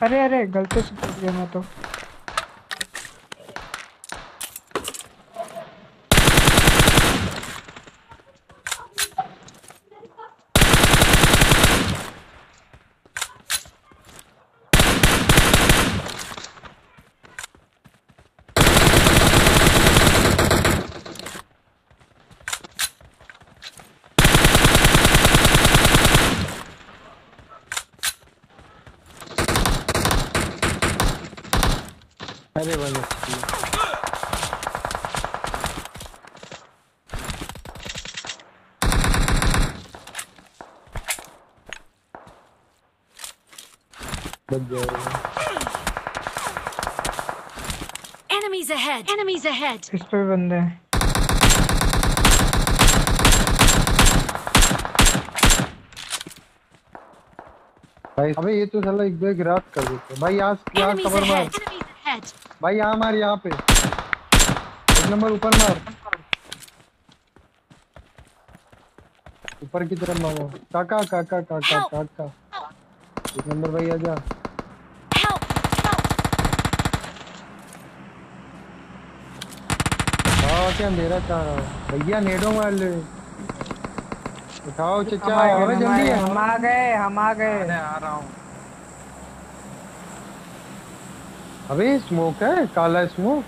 अरे अरे गलती से मैं तो। अरे भाई Enemies ahead! Enemies ahead! इस पे बंदे हैं। भाई अबे ये तो साला एक बैग रात कर देते भाई यहाँ Enemies कवर मार। Ahead! भाई यहाँ मार यहाँ पे। एक नंबर ऊपर मार। ऊपर की तरफ़ मारो। काका काका काका काका। एक नंबर भाई आजा! हाँ क्या अंधेरा चाह रहा हो। भैया नेडो मार ले उठाओ चचा आ गए, जल्दी। हम आ गए हम आ गए। मैं आ रहा हूँ। अबे स्मोक है? काला स्मोक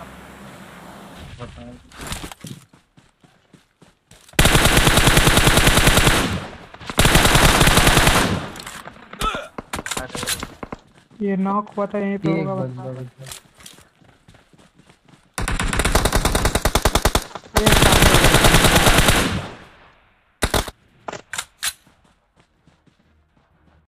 ये नॉक हुआ था यहीं पे होगा बंदा ये